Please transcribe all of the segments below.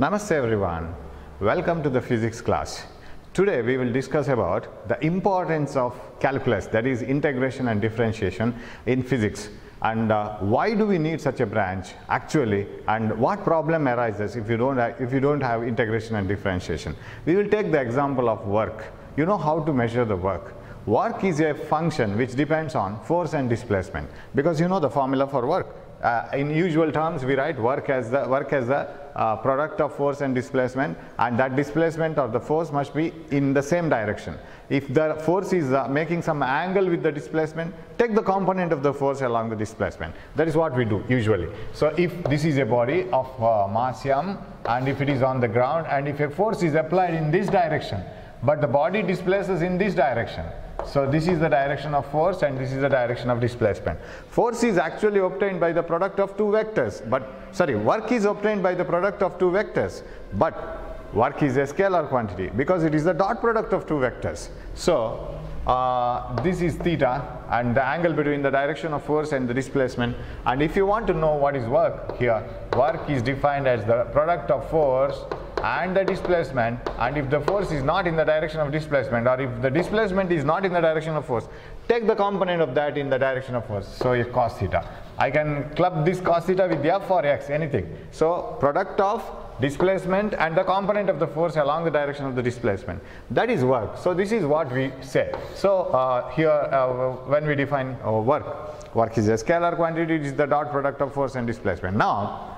Namaste everyone. Welcome to the physics class. Today we will discuss about the importance of calculus that is integration and differentiation in physics and uh, why do we need such a branch actually and what problem arises if you don't have, if you don't have integration and differentiation. We will take the example of work. You know how to measure the work. Work is a function which depends on force and displacement because you know the formula for work. Uh, in usual terms we write work as the work as the uh, product of force and displacement and that displacement or the force must be in the same direction. If the force is uh, making some angle with the displacement, take the component of the force along the displacement. That is what we do usually. So if this is a body of uh, mass m and if it is on the ground and if a force is applied in this direction but the body displaces in this direction so this is the direction of force and this is the direction of displacement. Force is actually obtained by the product of two vectors but sorry work is obtained by the product of two vectors but work is a scalar quantity because it is the dot product of two vectors. So uh, this is theta and the angle between the direction of force and the displacement and if you want to know what is work here work is defined as the product of force and the displacement and if the force is not in the direction of displacement or if the displacement is not in the direction of force take the component of that in the direction of force. So it's cos theta. I can club this cos theta with f or x anything. So product of displacement and the component of the force along the direction of the displacement. That is work. So this is what we say. So uh, here uh, when we define uh, work. Work is a scalar quantity it is the dot product of force and displacement. Now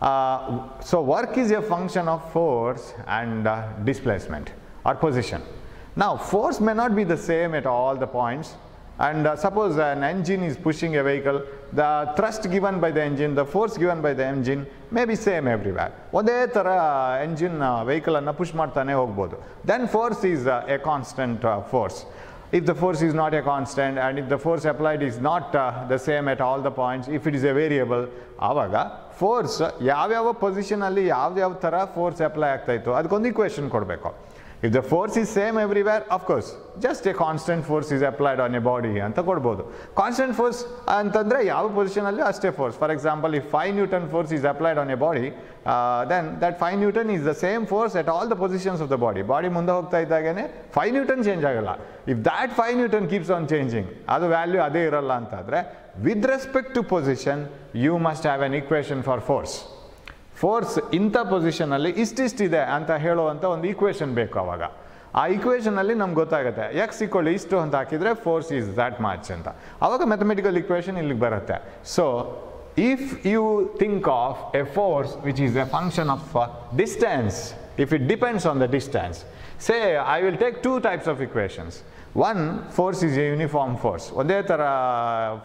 uh, so work is a function of force and uh, displacement or position. Now force may not be the same at all the points and uh, suppose an engine is pushing a vehicle, the thrust given by the engine, the force given by the engine may be same everywhere. ಒಂದೇ ಥರ engine ವೆಹಿಕಲನ್ನು push ಮಾಡ್ತಾನೆ ಹೋಗ್ಬೋದು then force is uh, a constant uh, force. if the force is not a constant and if the force applied is not uh, the same at all the points if it is a variable ಆವಾಗ force ಯಾವ್ಯಾವ ಪೊಸಿಷನಲ್ಲಿ ಯಾವ್ಯಾವ ಥರ force apply ಆಗ್ತಾ ಇತ್ತು ಅದಕ್ಕೊಂದು equation ಕೊಡಬೇಕು if the force is same everywhere of course just A constant force is applied on a body ಅಂತ ಕೊಡ್ಬೋದು ಕಾನ್ಸ್ಟೆಂಟ್ ಫೋರ್ಸ್ ಅಂತಂದರೆ ಯಾವ ಪೊಸಿಷನಲ್ಲಿ ಅಷ್ಟೇ force for example if five newton force is applied on a body then that five newton is the same force at all the positions of the body body ಮುಂದೆ ಹೋಗ್ತಾ ಇದ್ದಾಗೇ five newton change ಆಗಲ್ಲ if that five newton keeps on changing ಅದು value ಅದೇ ಇರಲ್ಲ ಅಂತಾದರೆ with respect to position you must have an equation for force force ಇಂಥ ಪೊಸಿಷನಲ್ಲಿ ಇಷ್ಟಿಷ್ಟಿದೆ ಅಂತ ಹೇಳುವಂಥ ಒಂದು ಈಕ್ವೇಷನ್ ಬೇಕು ಅವಾಗ. ಆ ಈಕ್ವೇಷನಲ್ಲಿ ನಮ್ಗೆ ಗೊತ್ತಾಗುತ್ತೆ ಎಕ್ಸ್ ಇಕ್ವಲ್ ಇಷ್ಟು ಅಂತ ಹಾಕಿದರೆ ಫೋರ್ಸ್ ಈಸ್ ದ್ಯಾಟ್ ಮಚ್ ಅಂತ. ಆವಾಗ ಮೆಥಮೆಟಿಕಲ್ ಈಕ್ವೇಷನ್ ಇಲ್ಲಿಗೆ ಬರುತ್ತೆ. So if you think of a force which is a function of distance if it depends on the distance say I will take two types of equations one force is a uniform force ಒಂದೇ ಥರ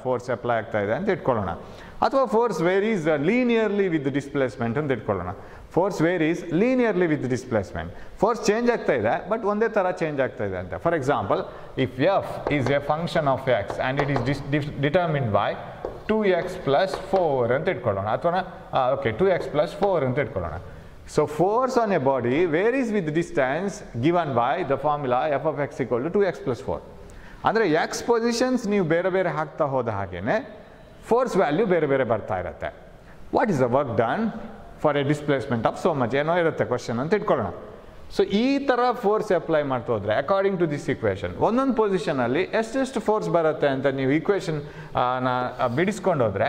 force apply ಆಗ್ತಾ ಇದೆ ಅಂತ ಇಟ್ಕೊಳ್ಳೋಣ. ಅಥವಾ force varies linearly with displacement ಅಂತ ಇಟ್ಕೊಳ್ಳೋಣ. Force varies linearly with displacement force change ಆಗ್ತಾ ಇದೆ ಬಟ್ ಒಂದೇ ಥರ ಚೇಂಜ್ ಆಗ್ತಾ ಇದೆ ಅಂತ. For example if F is a function of x and it is dis determine by two x plus four ಅಂತ ಇಟ್ಕೊಳ್ಳೋಣ. ಅಥವಾ okay two x plus four ಅಂತ ಇಟ್ಕೊಳ್ಳೋಣ. So force on a body varies with distance given by the formula F of x equal to x plus four ಅಂದರೆ X positions ನೀವು ಬೇರೆ ಬೇರೆ ಹಾಕ್ತಾ ಹೋದ ಹಾಗೇನೆ ಫೋರ್ಸ್ ವ್ಯಾಲ್ಯೂ ಬೇರೆ ಬೇರೆ ಬರ್ತಾ ಇರುತ್ತೆ. What is the work done for a displacement of so much ಏನೋ ಇರುತ್ತೆ ಕ್ವಶನ್ ಅಂತ ಇಟ್ಕೊಳ್ಳೋಣ. ಸೊ ಈ ಥರ ಫೋರ್ಸ್ ಅಪ್ಲೈ ಮಾಡ್ತಾ ಹೋದ್ರೆ ಅಕಾರ್ಡಿಂಗ್ ಟು ದಿಸ್ ಇಕ್ವೇಷನ್ ಒಂದೊಂದು ಪೊಸಿಷನಲ್ಲಿ ಎಷ್ಟೆಷ್ಟು ಫೋರ್ಸ್ ಬರುತ್ತೆ ಅಂತ ನೀವು ಇಕ್ವೇಷನ್ ಬಿಡಿಸ್ಕೊಂಡು ಹೋದ್ರೆ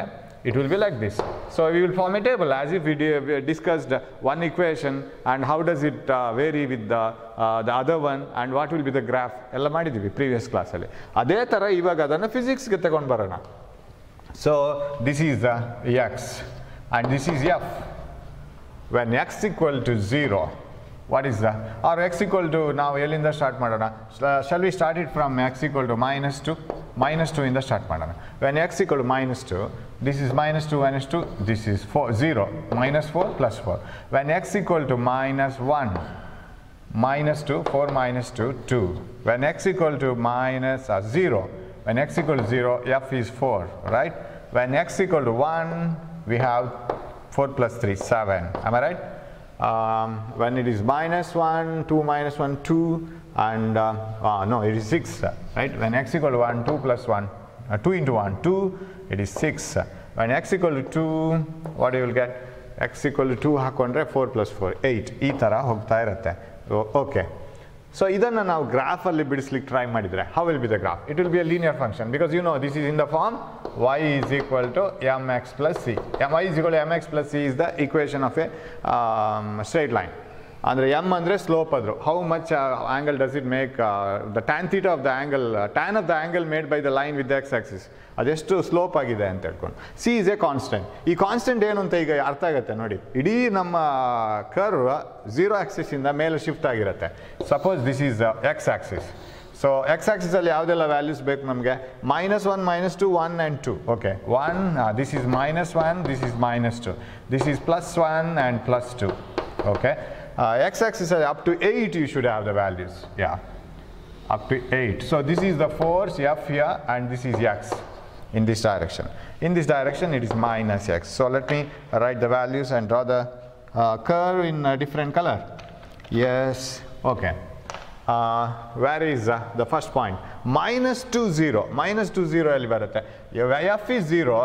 it will be like this. So we will form a table as if we, discussed one equation and how does it uh, vary with the, one the other one and what the graph? ಎಲ್ಲ ಮಾಡಿದ್ದೀವಿ previous ಕ್ಲಾಸಲ್ಲಿ ಅದೇ ಥರ ಇವಾಗ ಅದನ್ನು ಫಿಸಿಕ್ಸ್ಗೆ ತಗೊಂಡು ಬರೋಣ. So this is the X and this is F when X equal to zero what is the R X equal to ನಾವು ಎಲ್ಲಿಂದ ಸ್ಟಾರ್ಟ್ ಮಾಡೋಣ shall we start it from X equal to minus to minus to ಇಂದ start ಮಾಡೋಣ when X equal to minus to this is minus 2 minus 2 this is 4 0 minus 4 plus 4 when x equal to minus 1 minus 2 4 minus 2 2 when x equal to minus uh, 0 when x equal to 0 f is 4 right when x equal to 1 we have 4 plus 3 7 am i right um, when it is minus 1 2 minus 1 2 and uh, uh, no it is 6 right when x equal to 1 2 plus 1 uh, 2 into 1 2 it is 6 when x equal to 2 what you will get X equal to two ಹಾಕೊಂಡ್ರೆ four plus four eight ಈ ಥರ ಹೋಗ್ತಾ ಇರುತ್ತೆ okay so ಇದನ್ನು ನಾವು ಗ್ರಾಫಲ್ಲಿ ಬಿಡಿಸ್ಲಿಕ್ಕೆ try ಮಾಡಿದರೆ how will be the graph it will be a linear function because you know this is in the form y is equal to mx plus c. y is equal to mx plus c is the equation of a um, straight line. ಅಂದರೆ M ಅಂದರೆ slope ಅದ್ರು how much angle does it make the tan theta of the angle tan of the angle made by the line with the x axis ಅದೆಷ್ಟು slope ಆಗಿದೆ ಅಂತ ಹೇಳ್ಕೊಂಡು. C is a constant ಈ constant ಏನು ಅಂತ ಈಗ ಅರ್ಥ ಆಗುತ್ತೆ ನೋಡಿ. ಇಡೀ ನಮ್ಮ ಕರ್ವ್ ಝೀರೋ ಆಕ್ಸಿಸಿಂದ ಮೇಲೆ ಶಿಫ್ಟ್ ಆಗಿರುತ್ತೆ. Suppose this is x axis so x ಆಕ್ಸಿಸಲ್ಲಿ ಯಾವುದೆಲ್ಲ ವ್ಯಾಲ್ಯೂಸ್ ಬೇಕು ನಮಗೆ? Minus one minus two one and two okay one this is minus one this is minus two this is plus one and plus two okay X ಆಕ್ಸಿಸಲ್ಲಿ up to eight you should have the values yeah up to 8. So this is the force F here and this is X in this direction. In this direction it is minus X. So let me write the values and draw the uh, curve in a different color. Yes, okay. Uh, where is uh, the first point? Minus 2, 0. Minus 2, 0 ಎಲ್ಲಿ ಬರುತ್ತೆ F is 0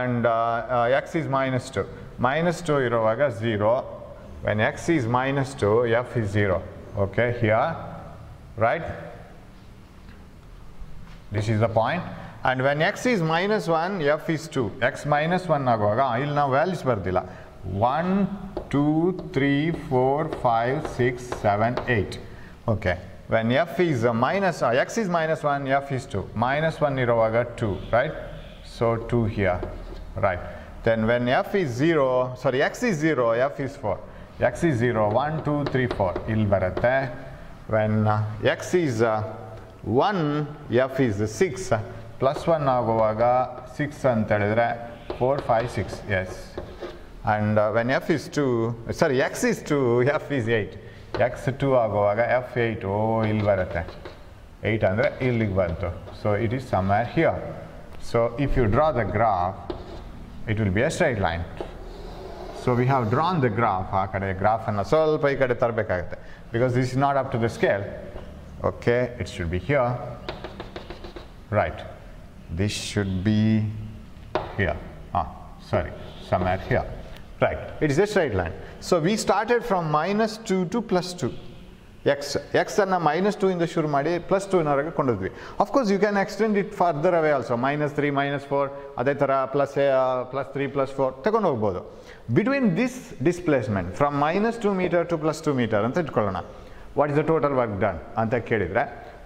and uh, uh, X is minus 2. Minus 2 ಇರುವಾಗ 0. when x is minus 2, f is 0. Okay, here, right? This is the point. And when x is minus 1, f is 2. x minus 1 ಆಗುವಾಗ ಇಲ್ಲಿ ನಾವು values ಬರ್ದಿಲ್ಲ 1, 2, 3, 4, 5, 6, 7, 8. Okay. When f is a minus, uh, x is minus 1, f is 2. Minus 1 ಇರುವಾಗ 2, right? So 2 here, right? Then when f is 0, sorry, x is 0, f is 4 x is 0, 1, 2, 3, 4, il. When uh, x is uh, 1, f is 6, plus 1 agovaga, 6 and 4, 5, 6, yes. And uh, when f is 2, sorry, x is 2, f is 8. x 2 agovaga, f 8, oh, il barate. 8 andre, il. So it is somewhere here. So if you draw the graph, it will be a straight line. So we have drawn the graph ಆ ಕಡೆ ಗ್ರಾಫನ್ನು ಸ್ವಲ್ಪ ಈ ಕಡೆ ತರಬೇಕಾಗುತ್ತೆ because this is not up to the scale okay it should be here write this should be here ಹಾಂ ಸಾರಿ somewhere here right it is a straight line so we started from minus 2 to plus 2 X X ಅನ್ನು minus two ಇಂದ ಶುರು ಮಾಡಿ plus ಟೂನವರೆಗೆ ಕೊಂಡೋದ್ವಿ. Of course you can extend it further away also minus three minus four ಅದೇ ಥರ plus plus three plus four ತಗೊಂಡು ಹೋಗ್ಬೋದು. Between this displacement from minus two metre to plus two metre ಅಂತ ಇಟ್ಕೊಳ್ಳೋಣ. What is the total work done ಅಂತ ಕೇಳಿದರೆ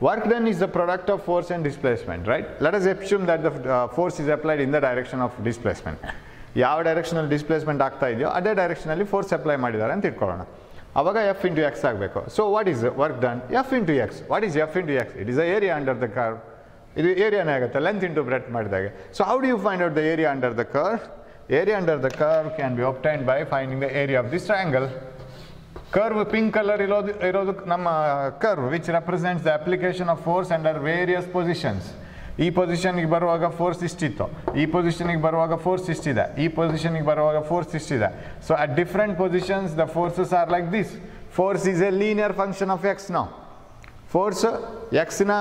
work done is the product of force and displacement right let us assume that the force is applied in the direction of displacement ಯಾವ ಡೈರೆಕ್ಷನಲ್ಲಿ displacement ಆಗ್ತಾ ಇದೆಯೋ, ಅದೇ ಡೈರೆಕ್ಷನಲ್ಲಿ force apply ಮಾಡಿದ್ದಾರೆ ಅಂತ ಇಟ್ಕೊಳ್ಳೋಣ. ಅವಾಗ ಎಫ್ ಇಂಟು ಎಕ್ಸ್ ಆಗಬೇಕು so what is work done F into X what is F into X it is a area under the curve ಇದು ಏರಿಯಾನೇ ಆಗುತ್ತೆ length into bread ಮಾಡಿದಾಗೆ so how do you find out the area under the curve area under the curve can be obtain by finding the area of this triangle curve pink colour ಇರೋದು ಇರೋದು ನಮ್ಮ curve which represents the application of force under various positions ಈ ಪೊಸಿಷನ್ಗೆ ಬರುವಾಗ force ಇಷ್ಟಿತ್ತು ಈ ಪೊಸಿಷನಿಗೆ ಬರುವಾಗ ಫೋರ್ಸ್ ಇಷ್ಟಿದೆ ಈ ಪೊಸಿಷನಿಗೆ ಬರುವಾಗ force ಇಷ್ಟಿದೆ so at different positions the forces are like this force is a linear function of x ನಾವು ಫೋರ್ಸ್ ಎಕ್ಸ್ನ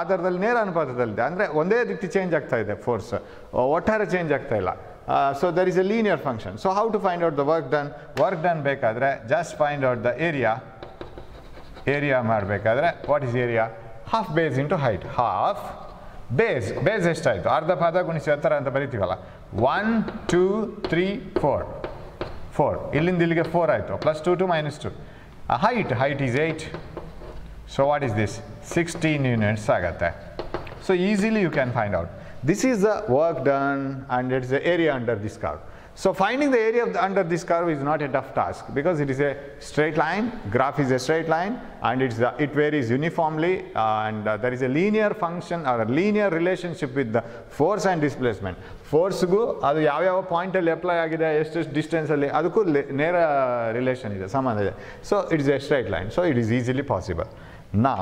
ಆಧಾರದಲ್ಲಿ ನೇರ ಅನುಪಾತದಲ್ಲಿದೆ. ಅಂದರೆ ಒಂದೇ ರೀತಿ ಚೇಂಜ್ ಆಗ್ತಾ ಇದೆ ಫೋರ್ಸ್ ಒಟ್ಟಾರೆ ಚೇಂಜ್ ಆಗ್ತಾ ಇಲ್ಲ. So there is a linear function so how to find out the work done work done ಬೇಕಾದರೆ just find out the area area ಮಾಡಬೇಕಾದ್ರೆ what is area half base into height half base base ಎಷ್ಟಾಯಿತು? ಅರ್ಧ ಪಾದ ಗುಣಿಸಿ ಎತ್ತರ ಅಂತ ಬರಿತೀವಲ್ಲ? One two three four four ಇಲ್ಲಿಂದ ಇಲ್ಲಿಗೆ ಫೋರ್ ಆಯಿತು. Plus two two minus two height height is eight so what is this sixteen units ಆಗುತ್ತೆ. So easily you can find out this is the work done and it's the area under this curve. So finding the area the, under this curve is not a tough task because it is a straight line, graph is a straight line and it's the, it varies uniformly and uh, there is a linear function or a linear relationship with the force and displacement. ಫೋರ್ಸ್ಗೂ ಅದು ಯಾವ್ಯಾವ ಪಾಯಿಂಟಲ್ಲಿ apply ಆಗಿದೆ ಎಷ್ಟೆಷ್ಟು ಡಿಸ್ಟೆನ್ಸಲ್ಲಿ ಅದಕ್ಕೂ ನೇರ relation ಇದೆ ಸಂಬಂಧ ಇದೆ so it is A straight line so it is easily possible ನಾ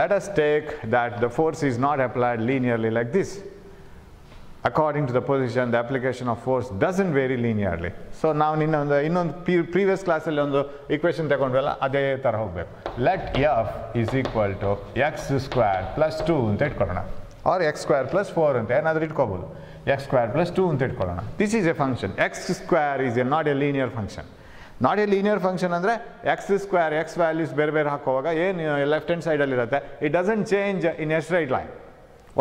let us take that the force is not applied linearly like this. According to the position, the application of force doesn't vary linearly. So ನಾವು ಇನ್ನೊಂದು ಇನ್ನೊಂದು previous ಕ್ಲಾಸಲ್ಲಿ ಒಂದು equation ತಗೊಂಡ್ವಲ್ಲ ಅದೇ ಥರ ಹೋಗಬೇಕು. Let F is equal to x square plus two ಅಂತ ಇಟ್ಕೊಳ್ಳೋಣ. Or x square plus four ಅಂತ ಏನಾದರೂ ಇಟ್ಕೋಬೋದು. ಎಕ್ಸ್ ಸ್ಕ್ವೇರ್ ಪ್ಲಸ್ ಟೂ ಅಂತ ಇಟ್ಕೊಳ್ಳೋಣ. This is a function x square is a not a linear function not a linear function ಅಂದರೆ X square X values ಬೇರೆ ಬೇರೆ ಹಾಕುವಾಗ ಏನು ಲೆಫ್ಟ್ ಹ್ಯಾಂಡ್ ಸೈಡಲ್ಲಿ ಇರುತ್ತೆ it doesn't change in a straight line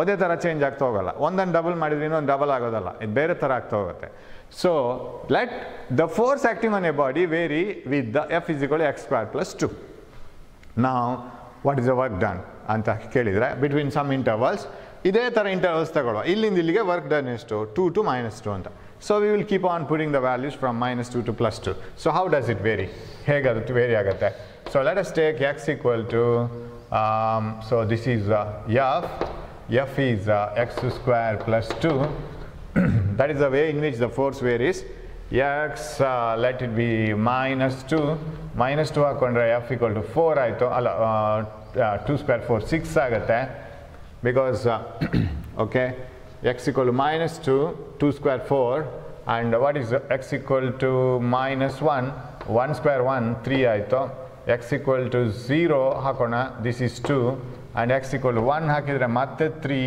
ಒಂದೇ ಥರ ಚೇಂಜ್ ಆಗ್ತಾ ಹೋಗಲ್ಲ. ಒಂದನ್ನು ಡಬಲ್ ಮಾಡಿದ್ರೆ ಇನ್ನೊಂದು ಡಬಲ್ ಆಗೋದಲ್ಲ. ಇದು ಬೇರೆ ಥರ ಆಗ್ತಾ ಹೋಗುತ್ತೆ. So let the force active on a body vary with the F ಇಸಿಗಳು X square plus two ನಾವು what is the work done ಅಂತ ಕೇಳಿದರೆ ಬಿಟ್ವೀನ್ ಸಮ್ ಇಂಟರ್ವಲ್ಸ್ ಇದೇ ಥರ ಇಂಟರ್ವಲ್ಸ್ ತಗೊಳ್ಳುವ. ಇಲ್ಲಿಂದ ಇಲ್ಲಿಗೆ ವರ್ಕ್ ಡನ್ ಎಷ್ಟು ಟು ಟು ಮೈನಸ್ ಟು ಅಂತ. So we will keep on putting the values from minus two two plus two so how does it vary ಹೇಗೆ ಅದು ವೇರಿ ಆಗುತ್ತೆ? So let us take x equal to so this is F F is X square plus to that is the way in which the force varies x uh, let it be minus 2 minus 2 ಹಾಕೊಂಡ್ರೆ f equal to 4 ಆಯಿತು ಅಲ್ಲ to square four six ಆಗುತ್ತೆ because okay X equal to minus two to square four and what is X equal to minus one one square one three ಆಯಿತು X equal to zero ಹಾಕೋಣ this is to and X equal to one ಹಾಕಿದರೆ ಮತ್ತೆ three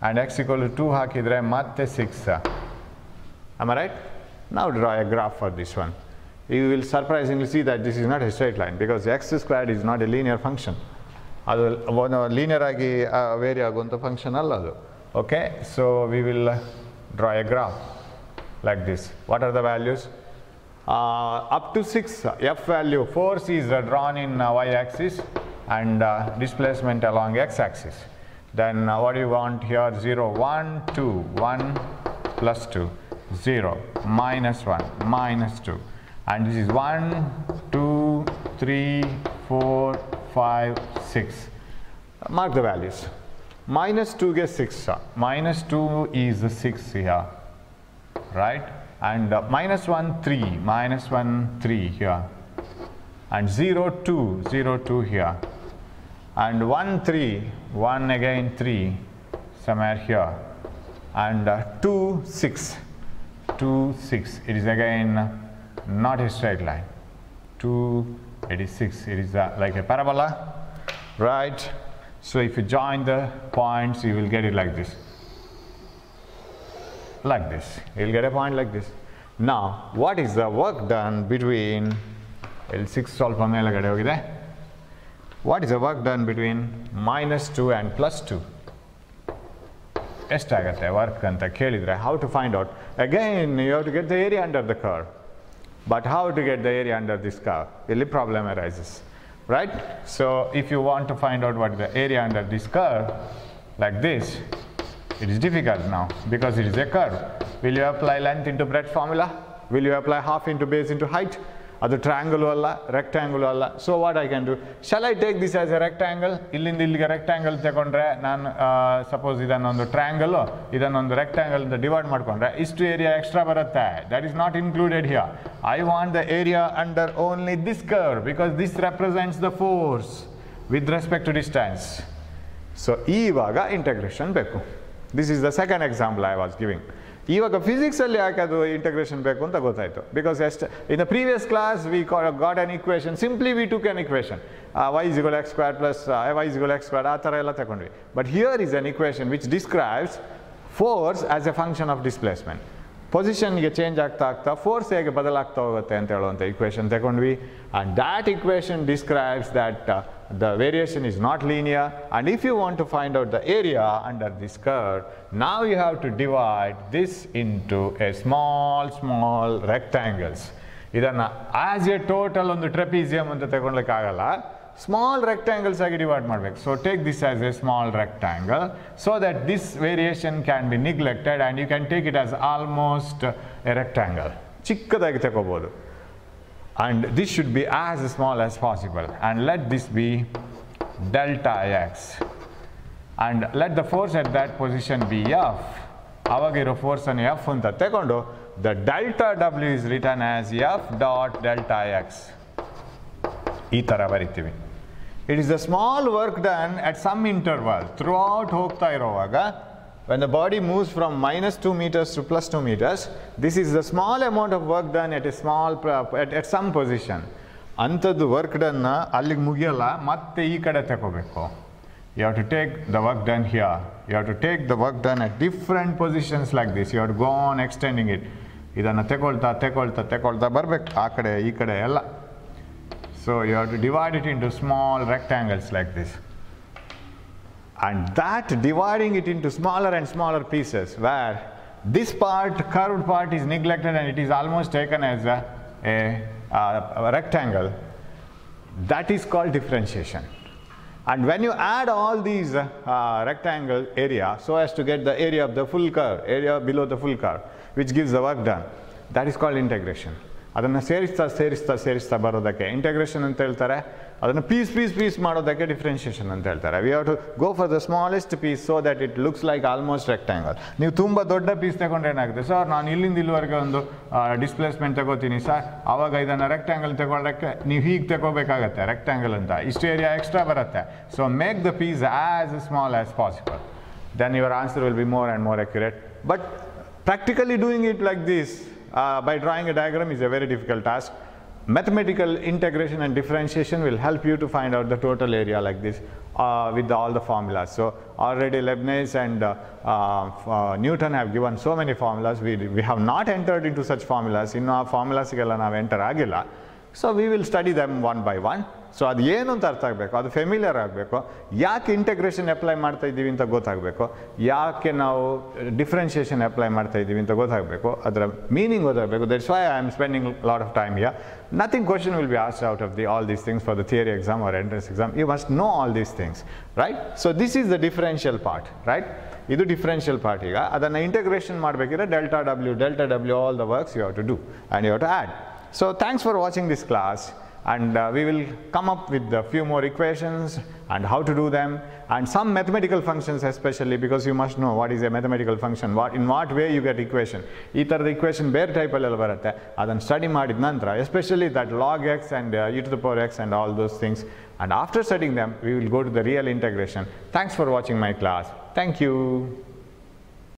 and x equal to 2 ಹಾಕಿದರೆ ಮತ್ತೆ 6 am I right now draw a graph for this one you will surprisingly see that this is not a straight line because x squared is not a linear function ಅದು ಒಂದು linear ಆಗಿ very ಆಗುವಂಥ function ಅಲ್ಲ ಅದು okay so we will draw a graph like this what are the values up to six F value force is drawn in Y axis and uh, displacement along x axis. Then uh, what do you want here 0, 1, 2, 1 plus 2, 0, minus 1, minus 2 and this is 1, 2, 3, 4, 5, 6. Mark the values. Minus 2 gets 6. Minus 2 is 6 here, right? And uh, minus 1, 3, minus 1, 3 here. And 0, 2, 0, 2 here and 1 3 1 again 3 somewhere here and uh, 2 6 2 6 it is again not a straight line 2 it is 6 it is uh, like a parabola right so if you join the points you will get it like this like this you will get a point like this now what is the work done between ಇಲ್ಲಿ six ಸ್ವಲ್ಪ ಮೇಲೆಗಡೆ ಹೋಗಿದೆ what is the work done between minus two and plus to ಎಷ್ಟಾಗತ್ತೆ work ಅಂತ ಕೇಳಿದರೆ how to find out again you have to get the area under the ಕರ್ but how to get the area under this ಕರ್ ಇಲ್ಲಿ problem arises right so if you want to find out what the area under this ಕರ್ like this it is difficult now because it is a curve. Will you apply length into breadth formula? Will you apply half into base into height? ಅದು ಟ್ರ್ಯಾಂಗಲು ಅಲ್ಲ rectangle ಅಲ್ಲ. So what I can do shall I take this as a rectangle ಇಲ್ಲಿಂದ ಇಲ್ಲಿಗೆ rectangle ತಗೊಂಡ್ರೆ ನಾನು suppose ಇದನ್ನೊಂದು ಟ್ರ್ಯಾಂಗಲು ಇದನ್ನೊಂದು rectangle ಅಂತ ಡಿವೈಡ್ ಮಾಡಿಕೊಂಡ್ರೆ ಇಷ್ಟು ಏರಿಯಾ ಎಕ್ಸ್ಟ್ರಾ ಬರುತ್ತೆ. That is not included here I want the area under only this curve because this represents the force with respect to distance so ಇವಾಗ ಇಂಟಗ್ರೇಷನ್ ಬೇಕು. This is the second example I was giving ಇವಾಗ ಫಿಸಿಕ್ಸಲ್ಲಿ ಯಾಕೆ ಅದು integration ಬೇಕು ಅಂತ ಗೊತ್ತಾಯಿತು. Because ಎಷ್ಟು in the previous class we got an equation simply we took an equation y ಇಸ್ಗಳು x square plus y ಇಸ್ಗಳು ಎಕ್ಸ್ ಸ್ಕ್ವೇರ್ ಆ ಥರ ಎಲ್ಲ ತಗೊಂಡ್ವಿ. But here is an equation which describes force as a function of displacement ಪೊಸಿಷನ್ಗೆ change ಆಗ್ತಾ ಆಗ್ತಾ force ಹೇಗೆ ಬದಲಾಗ್ತಾ ಹೋಗುತ್ತೆ ಅಂತ ಹೇಳುವಂಥ ಇಕ್ವೇಷನ್ ತಗೊಂಡ್ವಿ and that equation describes that the variation is not linear and if you want to find out the area under this curve now you have to divide this into a small small rectangles ಇದನ್ನು as A total ಒಂದು ಟ್ರೆಪೀಸಿಯಮ್ ಅಂತ ತಗೊಳ್ಲಿಕ್ಕಾಗಲ್ಲ small rectangles ಆಗಿ divide ಮಾಡಬೇಕು so take this as A small rectangle so that this variation can be neglected and you can take it as almost A rectangle ಚಿಕ್ಕದಾಗಿ ತಗೋಬೋದು and this should be as small as possible and let this be delta x and let the force at that position be f ಅವಾಗಿರೋ ಫೋರ್ಸನ್ನು F ಅಂತ ತಗೊಂಡು the delta W is written as F dot delta X ಈ ಥರ ಬರಿತೀವಿ it is the small work done at some interval through out ಹೋಗ್ತಾ ಇರೋವಾಗ when the body moves from minus 2 meters to plus 2 meters, this is the small amount of work done at a small, at, at some position. ಅಂಥದ್ದು work ಡನ್ನ ಅಲ್ಲಿಗೆ ಮುಗಿಯಲ್ಲ ಮತ್ತೆ ಈ ಕಡೆ ತಗೋಬೇಕು you have to take the work done here you have to take the work done at different positions like this you have to go on extending it ಇದನ್ನು ತಗೊಳ್ತಾ ತಗೊಳ್ತಾ ತಗೊಳ್ತಾ ಬರ್ಬೇಕು ಆ ಕಡೆ ಈ ಕಡೆ ಎಲ್ಲ so you have to divide it into small rectangles like this. And that dividing it into smaller and smaller pieces where this part, curved part is neglected and it is almost taken as a, a, a rectangle. That is called differentiation. And when you add all these uh, rectangle area so as to get the area of the full curve, area below the full curve, which gives the work done, that is called integration. ಅದನ್ನು ಸೇರಿಸ್ತಾ ಸೇರಿಸ್ತಾ ಸೇರಿಸ್ತಾ ಬರೋದಕ್ಕೆ integration ಅಂತ ಹೇಳ್ತಾರೆ ಅದನ್ನು piece piece piece ಮಾಡೋದಕ್ಕೆ differentiation ಅಂತ ಹೇಳ್ತಾರೆ we have to go for the smallest piece so that it looks like almost rectangle ನೀವು ತುಂಬ ದೊಡ್ಡ ಪೀಸ್ ತಗೊಂಡ್ರೆ ಏನಾಗುತ್ತೆ ಸರ್ ನಾನು ಇಲ್ಲಿಂದ ಇಲ್ಲಿವರೆಗೆ ಒಂದು ಡಿಸ್ಪ್ಲೇಸ್ಮೆಂಟ್ ತಗೋತೀನಿ ಸರ್ ಆವಾಗ ಇದನ್ನು ರೆಕ್ಟ್ಯಾಂಗಲ್ ತಗೊಳ್ಳೋಕ್ಕೆ ನೀವು ಹೀಗೆ ತಗೋಬೇಕಾಗತ್ತೆ ರೆಕ್ಟ್ಯಾಂಗಲ್ ಅಂತ ಇಷ್ಟು ಏರಿಯಾ ಎಕ್ಸ್ಟ್ರಾ ಬರುತ್ತೆ so make the piece as small as possible then your answer will be more and more accurate. But practically doing it like this uh, by drawing a diagram is a very difficult task. Mathematical integration and differentiation will help you to find out the total area like this uh, with all the formulas. So, already Leibniz and uh, uh, uh, Newton have given so many formulas, we, we have not entered into such formulas, in our formulas we have entered. So we will study dum one by one so ಅದು ಏನು ಅಂತ ಅರ್ಥ ಆಗಬೇಕು ಅದು familiar ಆಗಬೇಕು ಯಾಕೆ integration apply ಮಾಡ್ತಾ ಇದ್ದೀವಿ ಅಂತ ಗೊತ್ತಾಗಬೇಕು ಯಾಕೆ ನಾವು ಡಿಫ್ರೆನ್ಷಿಯೇಷನ್ ಅಪ್ಲೈ ಮಾಡ್ತಾ ಇದ್ದೀವಿ ಅಂತ ಗೊತ್ತಾಗಬೇಕು ಅದರ ಮೀನಿಂಗ್ ಗೊತ್ತಾಗಬೇಕು that's why I am spending lot of time year nothing question will be asked out of the all these things for the theory exam R entrance exam you must know all these things right so this is the differential part right ಇದು differential part ಈಗ ಅದನ್ನು integration ಮಾಡಬೇಕಿದ್ರೆ delta W delta W all the works you have to do and you have to add So thanks for watching this class and uh, we will come up with a few more equations and how to do them and some mathematical functions especially because you must know what is a mathematical function, what, in what way you get equation. ಈ ಥರದ equation ಬೇರೆ ಟೈಪಲ್ಲೆಲ್ಲ ಬರುತ್ತೆ ಅದನ್ನು study ಮಾಡಿದ ನಂತರ especially that log X and E to the power X and all those things and after studying them we will go to the real integration thanks for watching my class thank you